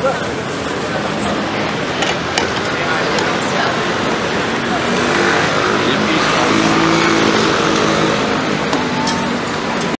Yeah.